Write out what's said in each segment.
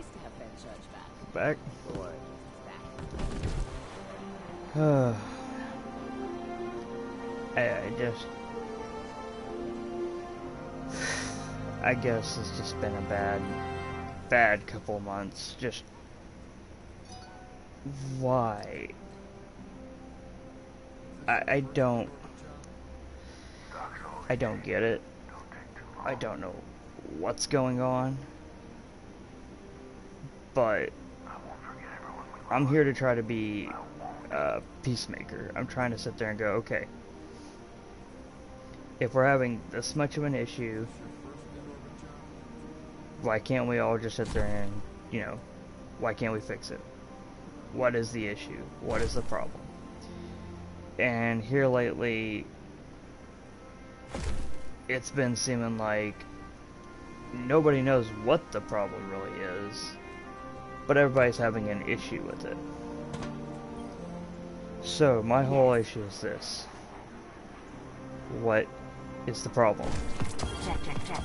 nice to have Fenchurch back. Back. Boy. Uh, I, I just. I guess it's just been a bad, bad couple months. Just. Why? I, I don't. I don't get it. I don't know what's going on. But I'm here to try to be a peacemaker. I'm trying to sit there and go, okay, if we're having this much of an issue, why can't we all just sit there and, you know, why can't we fix it? What is the issue? What is the problem? And here lately, it's been seeming like nobody knows what the problem really is, but everybody's having an issue with it. So, my whole issue is this. What is the problem? Check, check, check.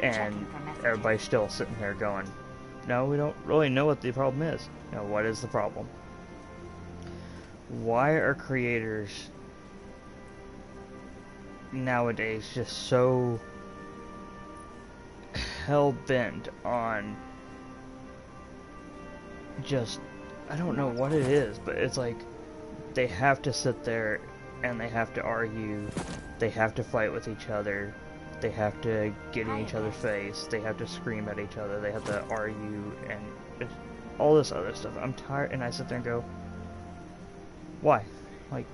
And everybody's still sitting there going, no, we don't really know what the problem is. Know, what is the problem? Why are creators nowadays just so hell bent on just I don't know what it is, but it's like they have to sit there and they have to argue, they have to fight with each other, they have to get in each other's face, they have to scream at each other, they have to argue and all this other stuff. I'm tired and I sit there and go, why? Like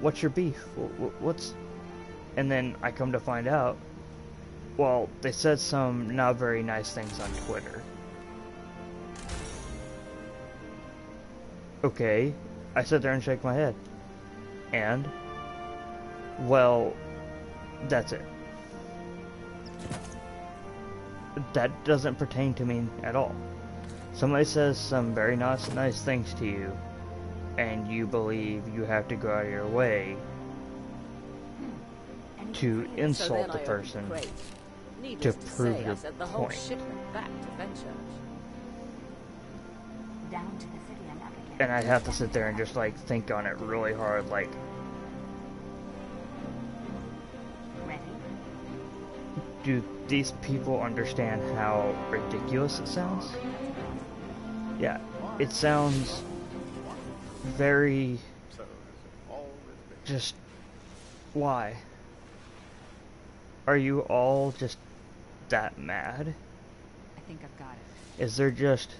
what's your beef? What's and then I come to find out well, they said some not very nice things on Twitter. Okay, I sit there and shake my head. And, well, that's it. That doesn't pertain to me at all. Somebody says some very nice, nice things to you, and you believe you have to go out of your way to insult the person to prove say, your I sent the whole point. to Down to and up again. And I have to sit there and just like think on it really hard, like, Ready? do these people understand how ridiculous it sounds? Yeah, it sounds very just why? Are you all just that mad? I think I've got it. Is there just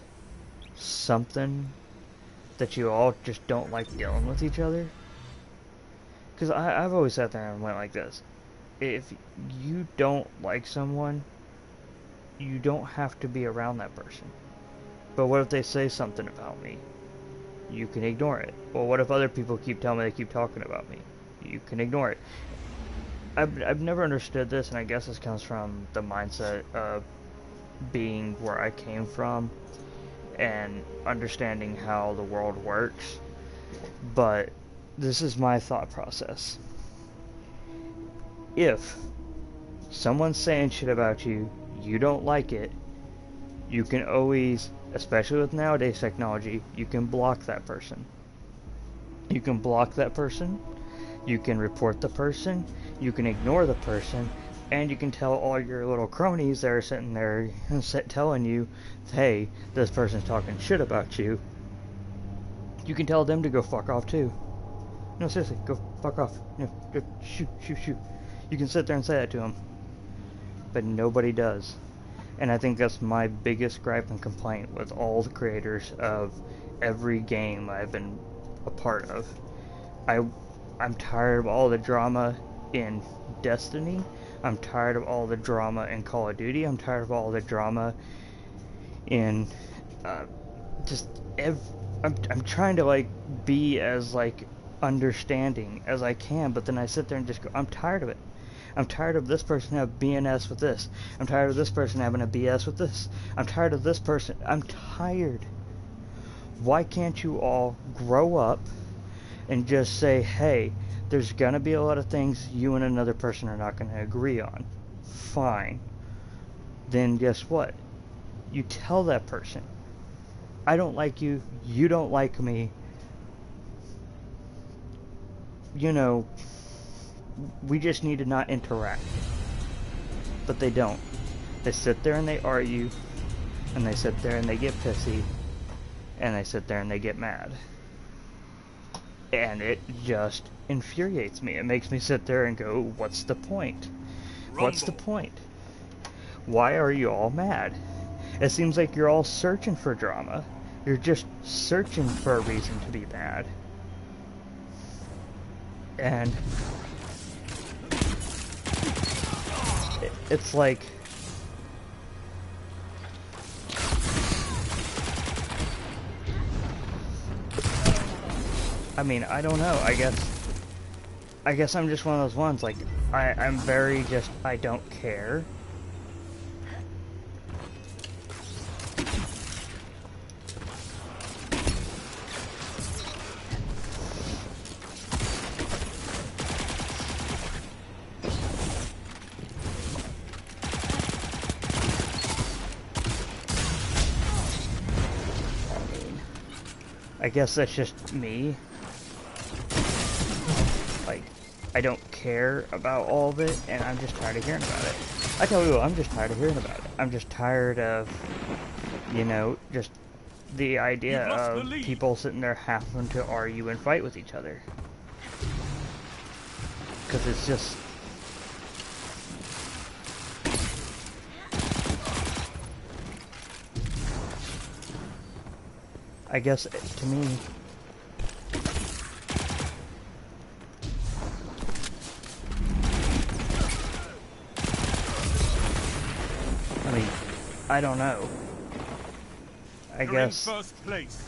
something that you all just don't like dealing with each other? Because I've always sat there and went like this. If you don't like someone, you don't have to be around that person. But what if they say something about me? You can ignore it. Well, what if other people keep telling me they keep talking about me? You can ignore it. I've, I've never understood this, and I guess this comes from the mindset of being where I came from and understanding how the world works. But this is my thought process. If someone's saying shit about you, you don't like it, you can always, especially with nowadays technology, you can block that person. You can block that person, you can report the person, you can ignore the person, and you can tell all your little cronies that are sitting there telling you, hey, this person's talking shit about you. You can tell them to go fuck off too. No, seriously, go fuck off. No, go shoot, shoot, shoot. You can sit there and say that to them. But nobody does. And I think that's my biggest gripe and complaint with all the creators of every game I've been a part of. I I'm tired of all the drama in Destiny. I'm tired of all the drama in Call of Duty. I'm tired of all the drama in uh, just ev- I'm I'm trying to like be as like understanding as I can, but then I sit there and just go, I'm tired of it. I'm tired of this person having BNS with this. I'm tired of this person having a BS with this. I'm tired of this person. I'm tired. Why can't you all grow up and just say, hey, there's going to be a lot of things you and another person are not going to agree on. Fine. then guess what? You tell that person, I don't like you, you don't like me. You know, we just need to not interact. But they don't. They sit there and they argue, and they sit there and they get pissy, and they sit there and they get mad. And it just infuriates me. It makes me sit there and go, what's the point? What's the point? Why are you all mad? It seems like you're all searching for drama. You're just searching for a reason to be mad. And it's like I mean, I don't know. I guess I guess I'm just one of those ones like I I'm very just I don't care. I guess that's just me. Like, I don't care about all of it, and I'm just tired of hearing about it. I tell you what, I'm just tired of hearing about it. I'm just tired of, you know, just the idea You've lost the of lead. people sitting there having to argue and fight with each other. Because it's just. I guess, to me, I mean, I don't know. I You're guess. first place.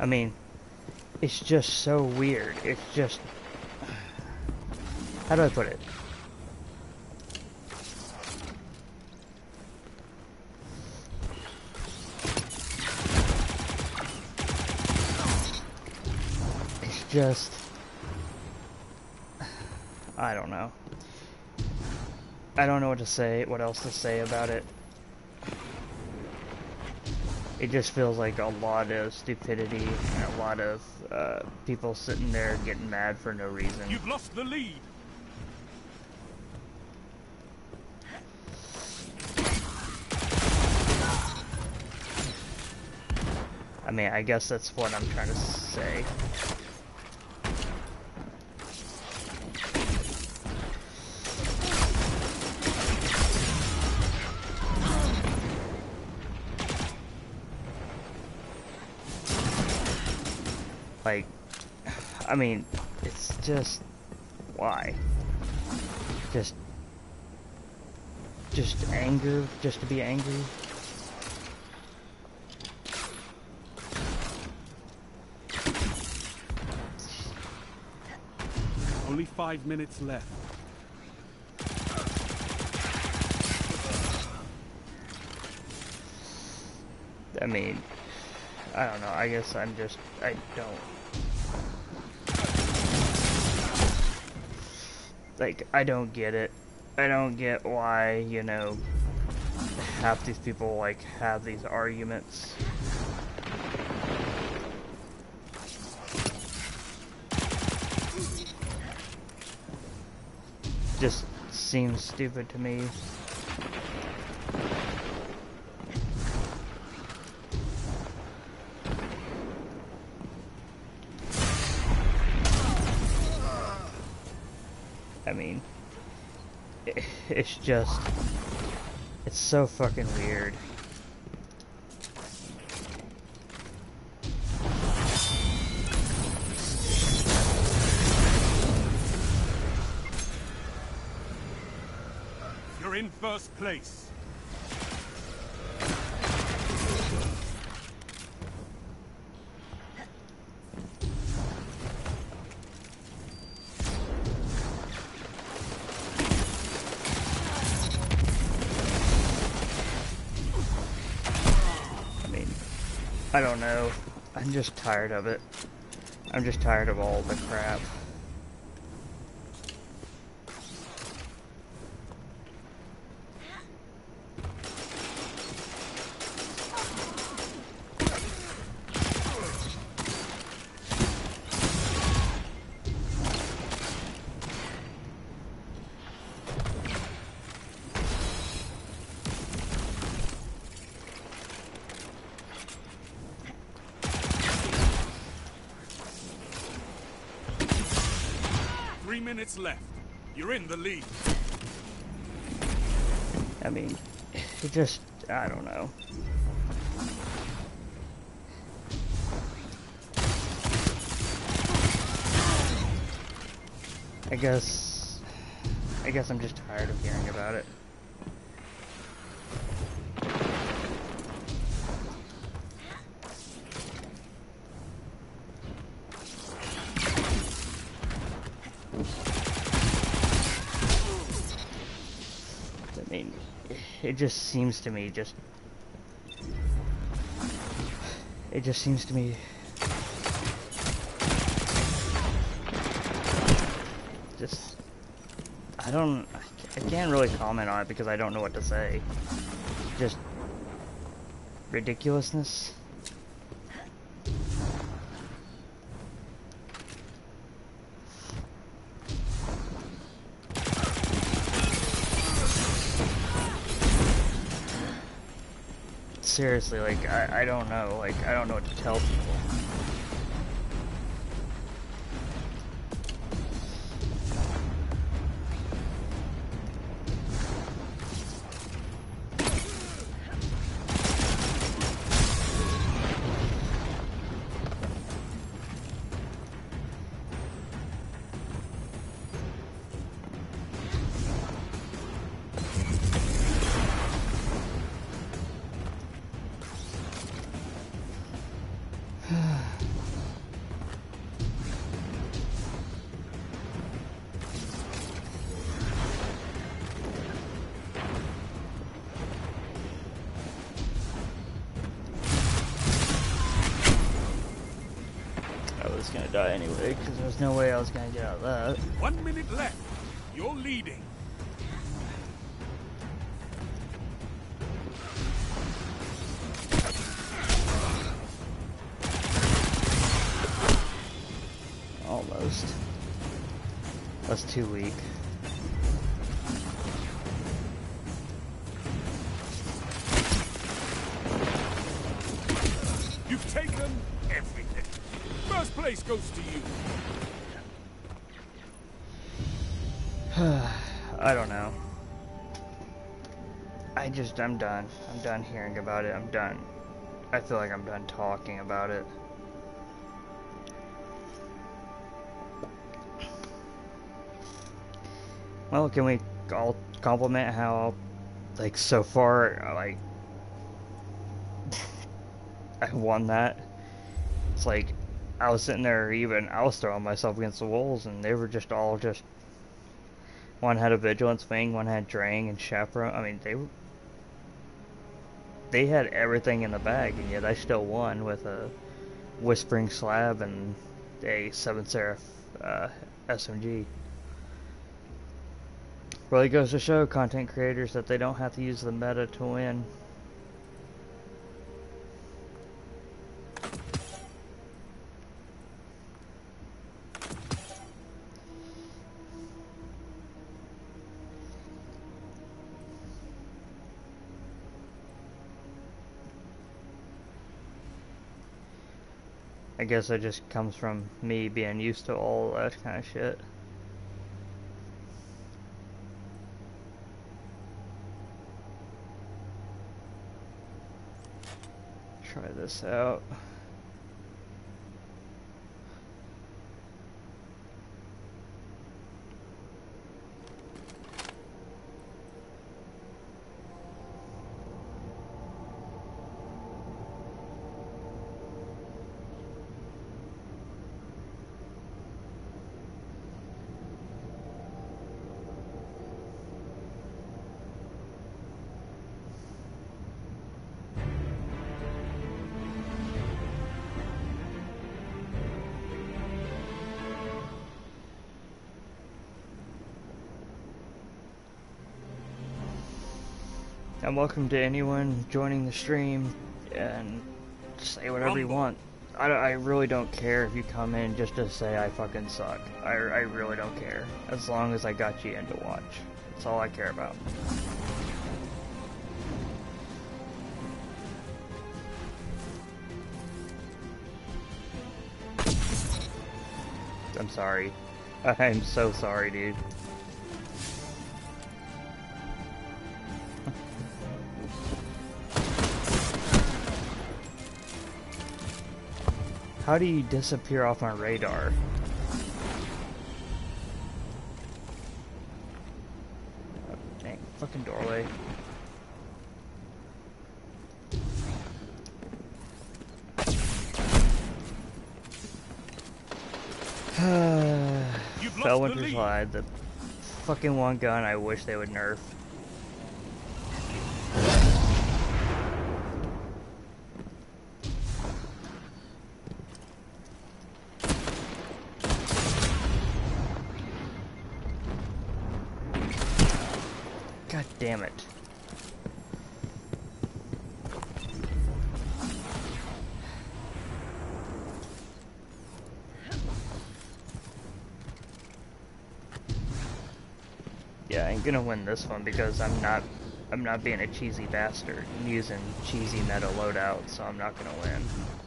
I mean, it's just so weird. It's just. How do I put it? It's just. I don't know. I don't know what to say, what else to say about it. It just feels like a lot of stupidity and a lot of uh, people sitting there getting mad for no reason. You've lost the lead. I mean, I guess that's what I'm trying to say. I mean, it's just, why? Just, just anger, just to be angry? Only five minutes left. I mean, I don't know. I guess I'm just, I don't. Like, I don't get it. I don't get why, you know, half these people, like, have these arguments. Just seems stupid to me. I mean, i it's just, it's so fucking weird. You're in first place. I don't know. I'm just tired of it. I'm just tired of all the crap. Three minutes left. You're in the lead. I mean, it just, I don't know. I guess, I guess I'm just tired of hearing about it. It just seems to me just. It just seems to me. Just. I don't. I can't really comment on it because I don't know what to say. Just. Ridiculousness. Seriously, like, I, I don't know. Like, I don't know what to tell people. Die anyway, because there's no way I was gonna get out of that. One minute left. You're leading. I'm done. I'm done hearing about it. I'm done. I feel like I'm done talking about it. Well, can we all compliment how, like, so far, like, I won that? It's like, I was sitting there even, I was throwing myself against the walls, and they were just all just one had a vigilance wing, one had Drang and chaperone. I mean, they were, they had everything in the bag, and yet I still won with a whispering slab and a Seventh Seraph uh, SMG. Really goes to show content creators that they don't have to use the meta to win. I guess it just comes from me being used to all that kind of shit. Try this out. And welcome to anyone joining the stream and say whatever you um, want. I, I really don't care if you come in just to say I fucking suck. I, I really don't care. As long as I got you in to watch. That's all I care about. I'm sorry. I'm so sorry, dude. How do you disappear off my radar? Oh, dang, fucking doorway. Felwinter's Lie, the fucking one gun I wish they would nerf. Win this one because I'm not I'm not being a cheesy bastard. I'm using cheesy meta loadout, so I'm not gonna win.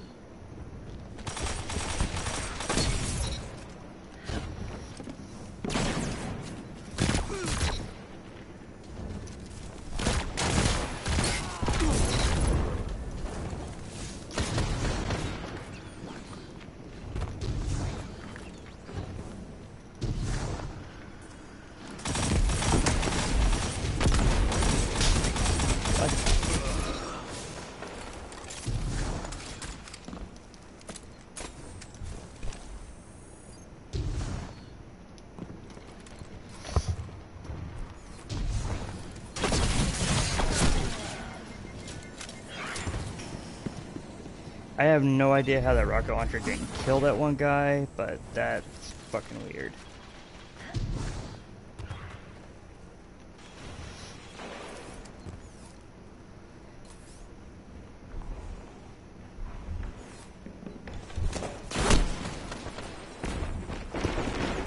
I have no idea how that rocket launcher didn't kill that one guy, but that's fucking weird.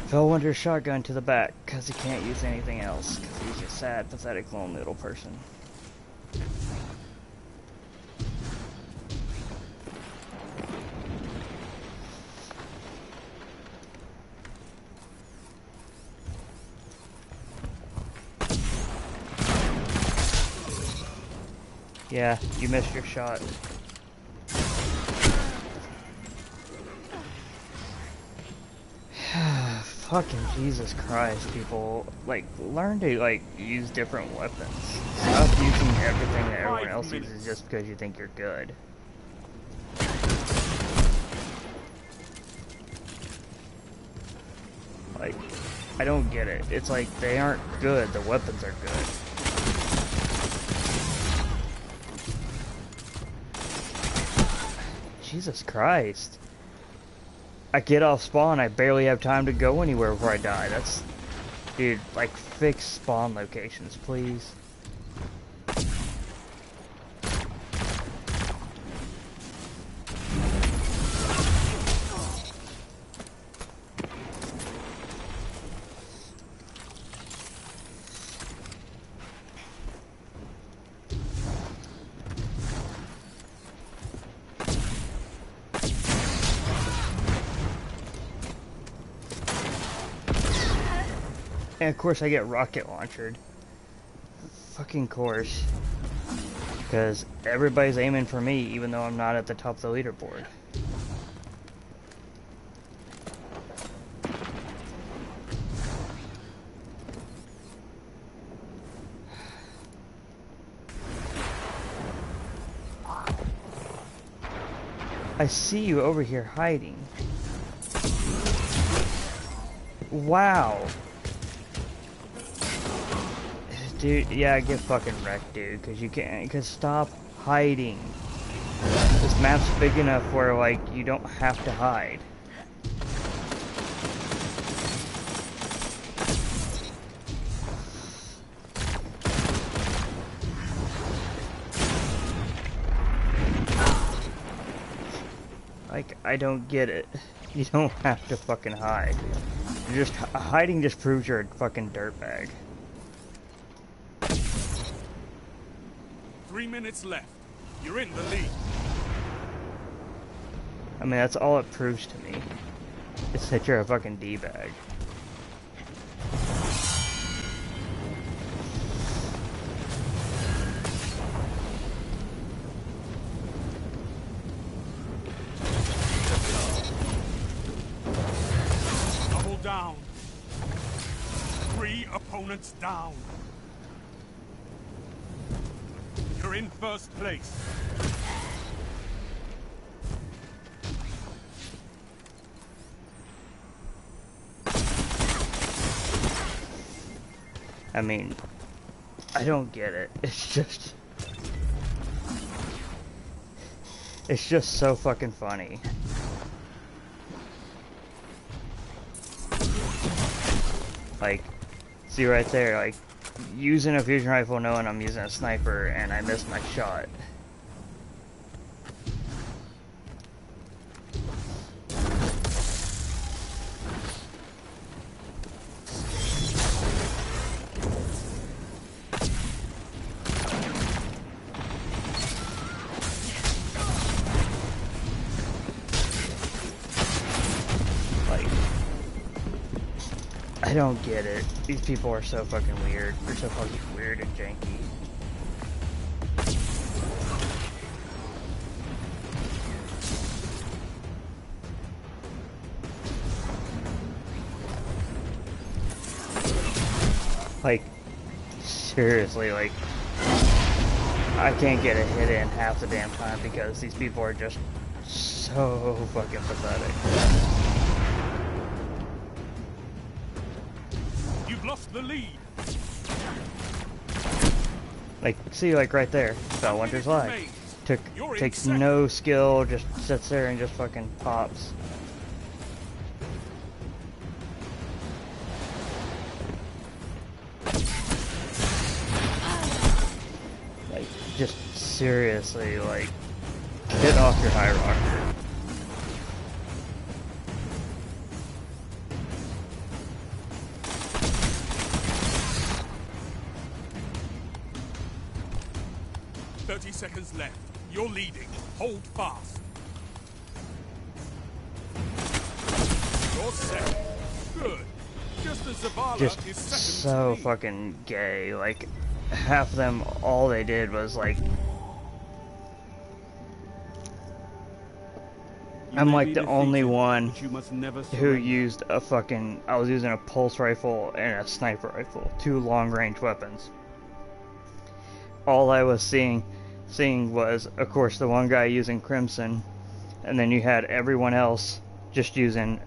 Felwinter shotgun to the back, because he can't use anything else, because he's a sad, pathetic, lonely little person. Yeah, you missed your shot. Fucking Jesus Christ, people. Like, learn to, like, use different weapons. Stop using everything that everyone else uses just because you think you're good. Like, I don't get it. It's like, they aren't good, the weapons are good. Jesus Christ. I get off spawn, I barely have time to go anywhere before I die. That's... Dude, like, fix spawn locations, please. Of course I get rocket launched. Fucking course. Because everybody's aiming for me even though I'm not at the top of the leaderboard. I see you over here hiding. Wow. Dude, yeah, get fucking wrecked, dude, because you can't, because stop hiding. This map's big enough where, like, you don't have to hide. Like, I don't get it. You don't have to fucking hide. You're just hiding just proves you're a fucking dirtbag. Three minutes left. You're in the lead. I mean, that's all it proves to me. It's that you're a fucking D-bag. Double down. Three opponents down. You're in first place. I mean, I don't get it. It's just... It's just so fucking funny. Like, see right there, like, using a fusion rifle knowing I'm using a sniper and I missed my shot. Don't get it. These people are so fucking weird. They're so fucking weird and janky. Like, seriously, like, I can't get a hit in half the damn time because these people are just so fucking pathetic. The lead. Like, see, like right there, fell Winter's Life. Took You're takes no skill, just sits there and just fucking pops. Like, just seriously, like, get off your high rocker. Thirty seconds left. You're leading. Hold fast. You're second. Good. Just as Zavala Just is second so fucking gay. Like, half of them, all they did was like You I'm like the only one you must never who used a fucking I was using a pulse rifle and a sniper rifle, two long range weapons. All I was seeing seeing was of course the one guy using Crimson and then you had everyone else just using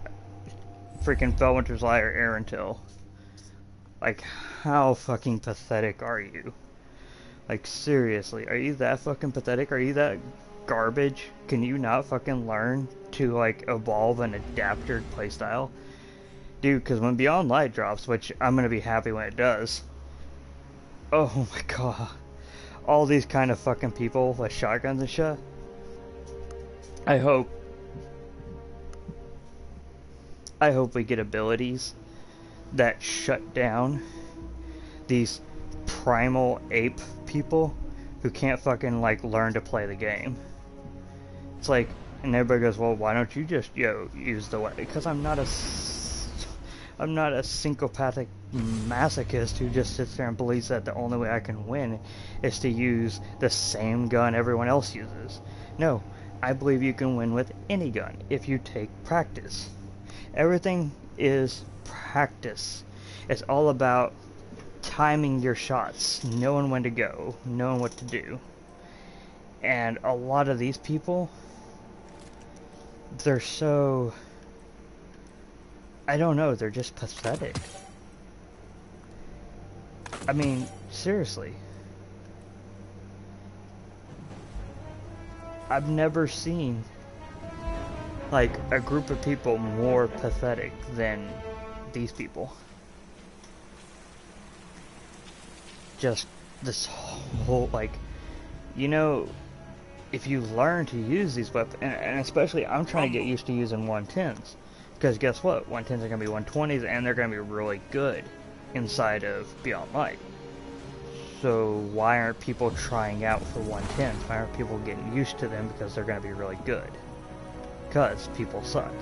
freaking Felwinter's Liar Aaron. Like how fucking pathetic are you? Like seriously, are you that fucking pathetic? Are you that garbage? Can you not fucking learn to like evolve and adapt your playstyle? Dude, because when Beyond Light drops, which I'm gonna be happy when it does. Oh my god. All these kind of fucking people with shotguns and shit. I hope. I hope we get abilities that shut down these primal ape people who can't fucking like learn to play the game. It's like, and everybody goes, "Well, why don't you just yo use the way?" Because I'm not a, I'm not a syncopathic masochist who just sits there and believes that the only way I can win is to use the same gun everyone else uses. No, I believe you can win with any gun if you take practice. Everything is practice. It's all about timing your shots, knowing when to go, knowing what to do. And a lot of these people, they're so. I don't know, they're just pathetic. I mean, seriously. I've never seen like a group of people more pathetic than these people. Just this whole like you know if you learn to use these weapons, and, and especially I'm trying to get used to using 110s, because guess what? 110s are going to be 120s, and they're going to be really good inside of Beyond Light. So why aren't people trying out for 110s? Why aren't people getting used to them because they're going to be really good? Because people suck.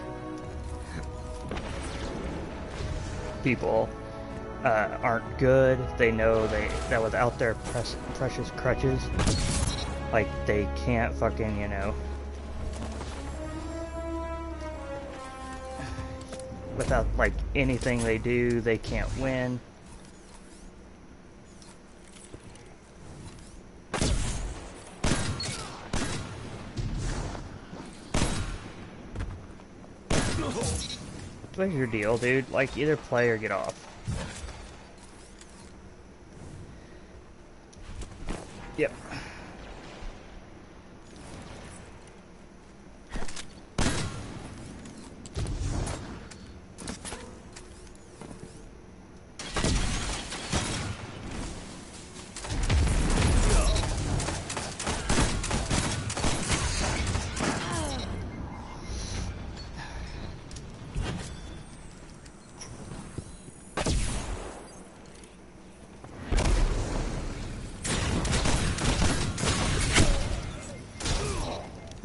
People uh, aren't good. They know they that without their precious crutches, like they can't fucking you know. Without like anything they do, they can't win. What's your deal, dude? Like, either play or get off.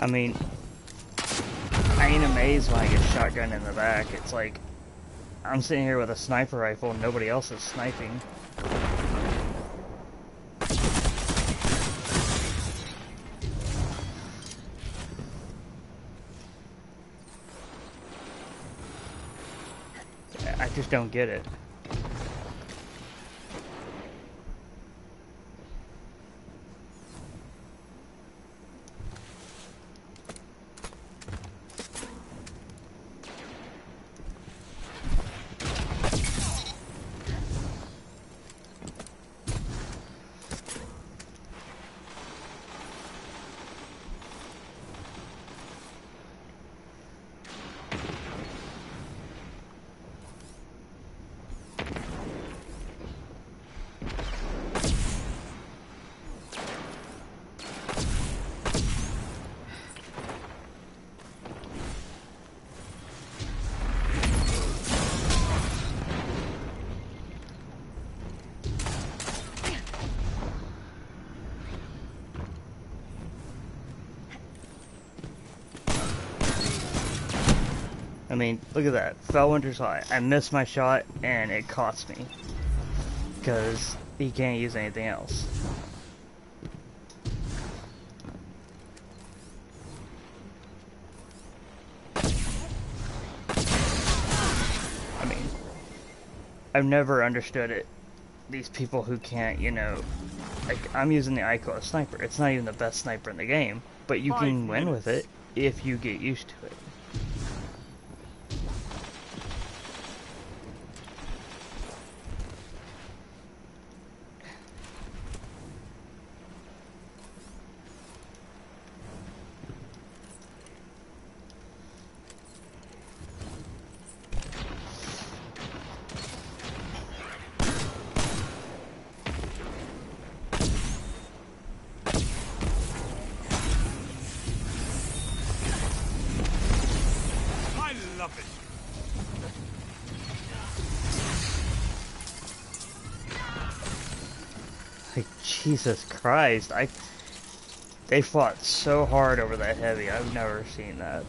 I mean, I ain't amazed when I get shotgun in the back. It's like, I'm sitting here with a sniper rifle and nobody else is sniping. I just don't get it. I mean, look at that. Felwinter's High. I missed my shot and it cost me. Because he can't use anything else. I mean, I've never understood it. These people who can't, you know, like, I'm using the Ico sniper. It's not even the best sniper in the game, but you can win with it if you get used to it. Jesus Christ, I... They fought so hard over that heavy, I've never seen that.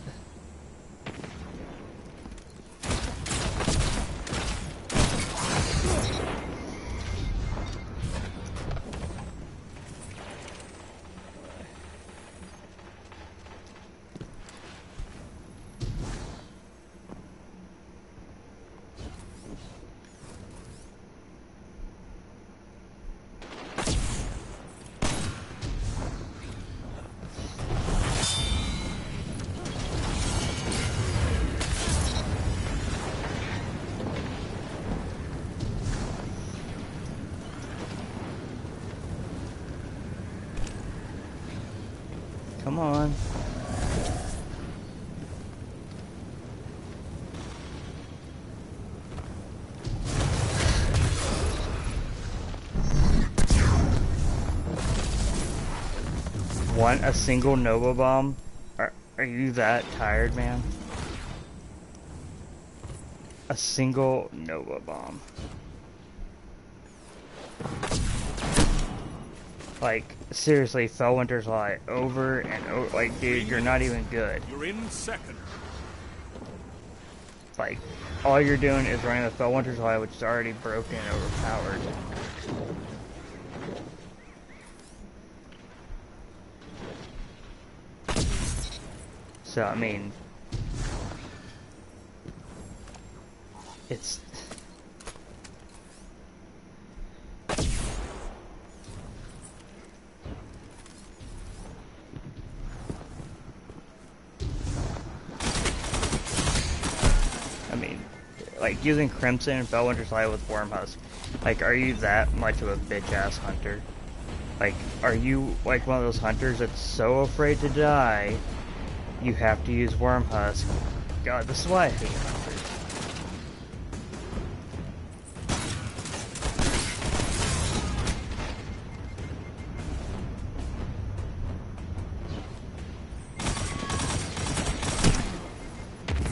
Want a single Nova Bomb? Are, are you that tired, man? A single Nova Bomb. Like, seriously, Felwinter's Lie over and over. Like, dude, you're not even good. You're in second. Like, all you're doing is running the Felwinter's Lie, which is already broken and overpowered. So, I mean, it's I mean, like using Crimson and Felwinter's Lie with Wormhusk. Like, are you that much of a bitch ass hunter? Like, are you like one of those hunters that's so afraid to die, you have to use Wormhusk? God, this is why I hate.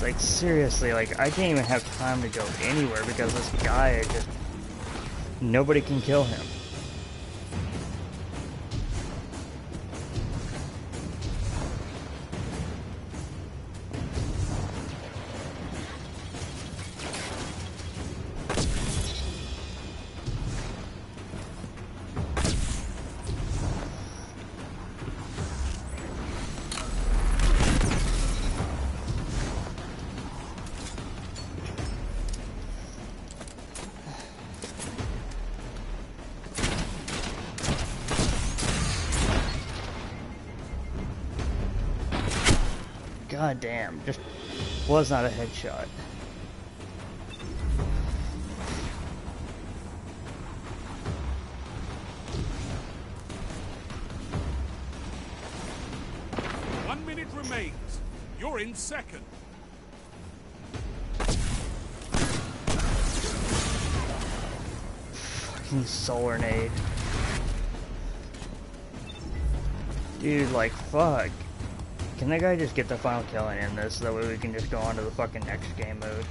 Like seriously, like I can't even have time to go anywhere because this guy just nobody can kill him. God damn, just was not a headshot. One minute remains. You're in second. Fucking solar nade. Dude, like, fuck. Can that guy just get the final kill and end this? So that way we can just go on to the fucking next game mode.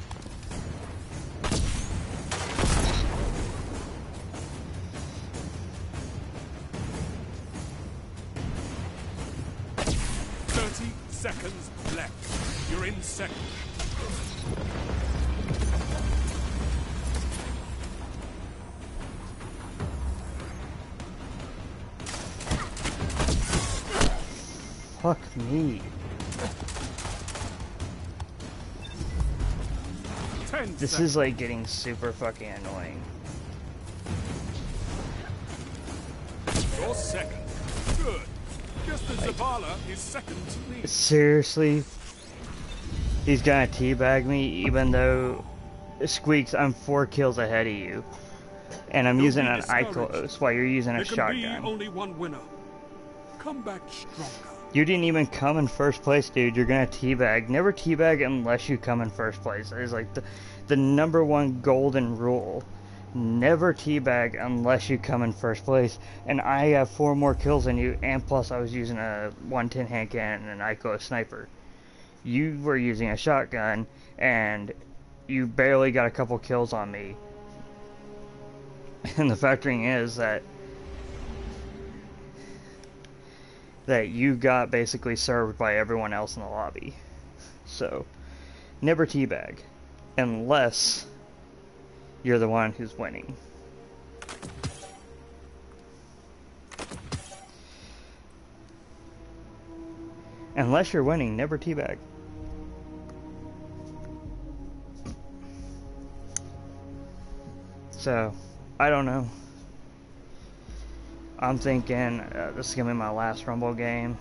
This is like getting super fucking annoying. You're second. Good. Just as Zavala is second to me. Seriously? He's gonna teabag me even though Squeaks, I'm four kills ahead of you. And I'm Don't using an. IKELOS while you're using a shotgun. be only one winner. Come back stronger. You didn't even come in first place, dude. You're gonna teabag. Never teabag unless you come in first place. It's like the, the number one golden rule. Never teabag unless you come in first place. And I have four more kills than you, and plus I was using a 110 hand cannon and an ICO sniper. You were using a shotgun, and you barely got a couple kills on me. And the factoring is that that you got basically served by everyone else in the lobby. So, never teabag. Unless you're the one who's winning. Unless you're winning, never teabag. So, I don't know. I'm thinking uh, this is gonna be my last Rumble game.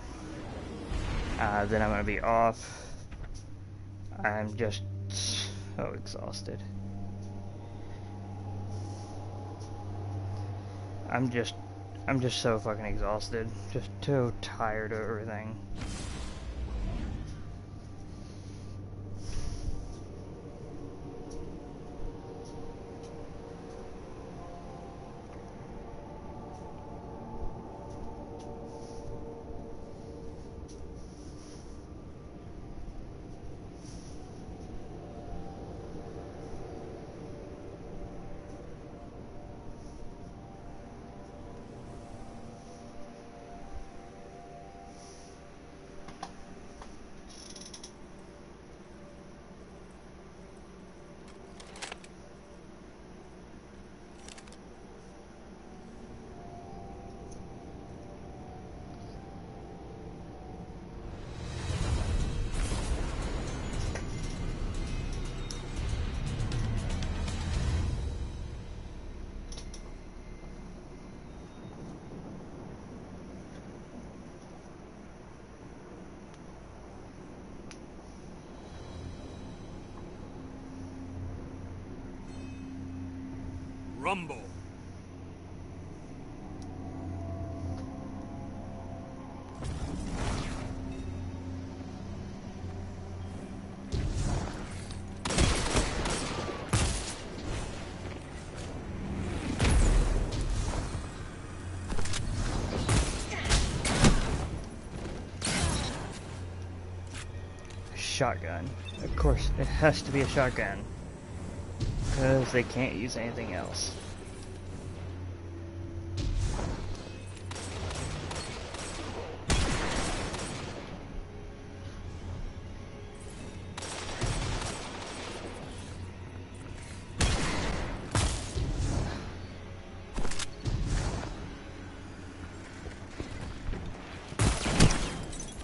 Uh, then I'm gonna be off. I'm just so exhausted. I'm just, I'm just so fucking exhausted. Just so tired of everything. Shotgun. Of course, it has to be a shotgun. Because they can't use anything else.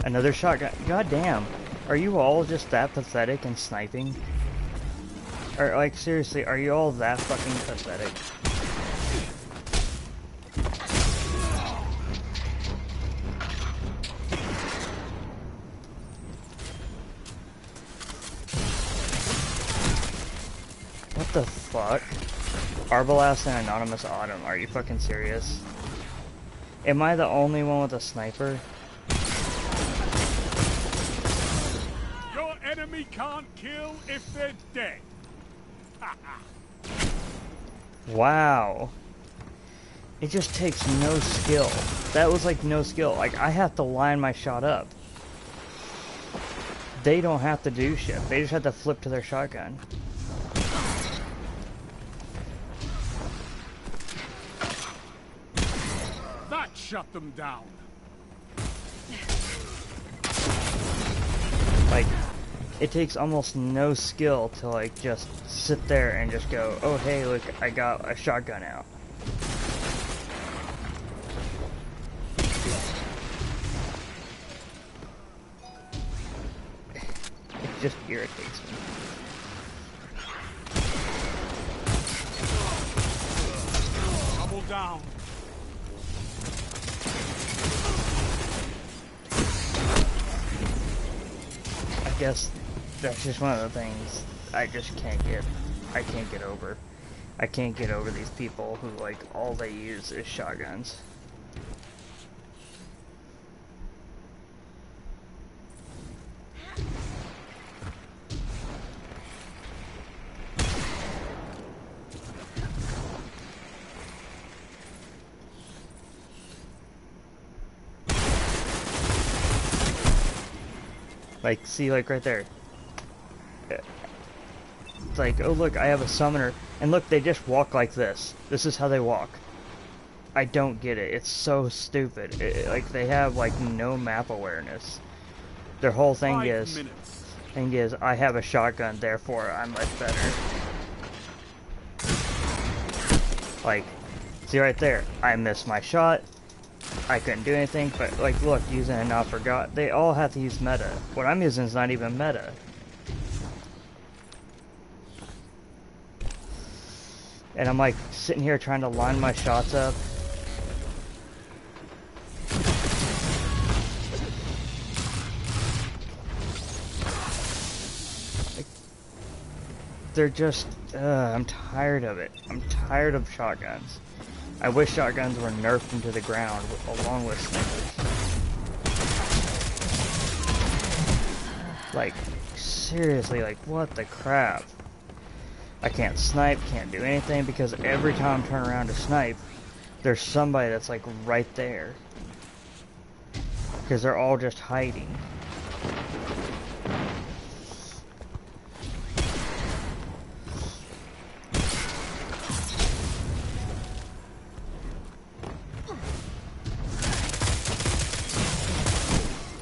Another shotgun. God damn. Are you all just that pathetic in sniping? Or, like, seriously, are you all that fucking pathetic? What the fuck? Arbalest and Anonymous Autumn, are you fucking serious? Am I the only one with a sniper? Your enemy can't kill if they're dead. Wow. It just takes no skill. That was like no skill. Like, I have to line my shot up. They don't have to do shit. They just have to flip to their shotgun. That shut them down. Like, it takes almost no skill to like just sit there and just go, oh hey, look, I got a shotgun out. It just irritates me. Double down. I guess that's just one of the things I just can't get. I can't get over. I can't get over these people who like all they use is shotguns. Like, see, like right there. Like, oh look, I have a summoner. And look, they just walk like this. This is how they walk. I don't get it. It's so stupid. It, like, they have, like, no map awareness. Their whole thing Five is, minutes. thing is, I have a shotgun, therefore I'm much better. Like, see right there, I missed my shot. I couldn't do anything, but like, look, using it not forgot. They all have to use meta. What I'm using is not even meta. And I'm like sitting here trying to line my shots up. Like, They're just, uh, I'm tired of it. I'm tired of shotguns. I wish shotguns were nerfed into the ground along with snipers. Like, seriously, like, what the crap? I can't snipe, can't do anything, because every time I turn around to snipe, there's somebody that's, like, right there. Because they're all just hiding.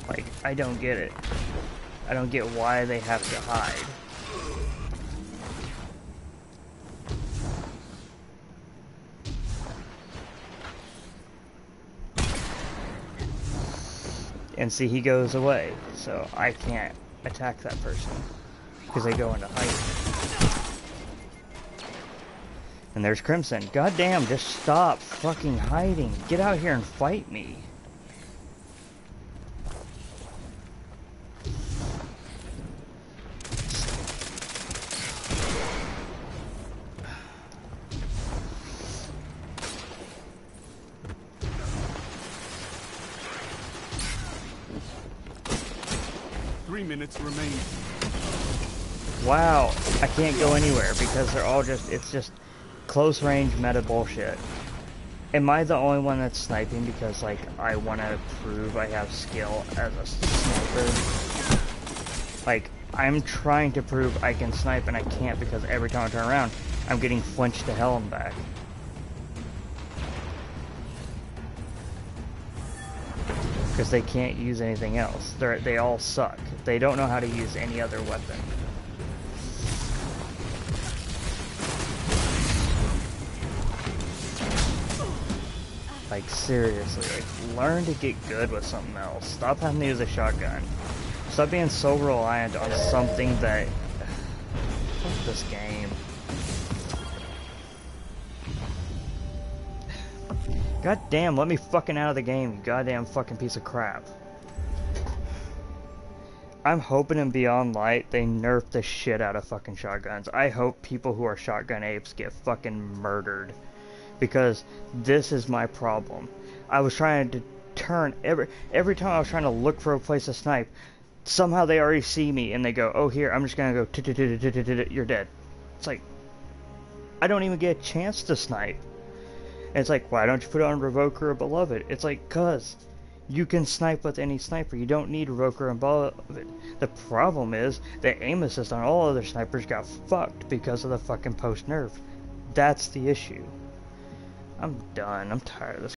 Like, I don't get it. I don't get why they have to hide. And see, he goes away, so I can't attack that person because they go into hiding. And there's Crimson. God damn, just stop fucking hiding. Get out here and fight me. Three minutes remain. Wow, I can't go anywhere because they're all just, it's just close range meta bullshit. Am I the only one that's sniping because, like, I want to prove I have skill as a sniper? Like, I'm trying to prove I can snipe and I can't because every time I turn around, I'm getting flinched to hell and back. Because they can't use anything else. They're, they all suck. They don't know how to use any other weapon. Like, seriously, like, learn to get good with something else. Stop having to use a shotgun. Stop being so reliant on something that... Fuck this game. God damn, let me fucking out of the game, you goddamn fucking piece of crap. I'm hoping in Beyond Light they nerf the shit out of fucking shotguns. I hope people who are shotgun apes get fucking murdered because this is my problem. I was trying to turn every every time I was trying to look for a place to snipe. Somehow they already see me and they go, "Oh, here, I'm just gonna go. You're dead." It's like I don't even get a chance to snipe. And it's like, why don't you put it on Revoker or Beloved? It's like, cause you can snipe with any sniper. You don't need Revoker and Beloved. The problem is the aim assist on all other snipers got fucked because of the fucking post nerf. That's the issue. I'm done. I'm tired of this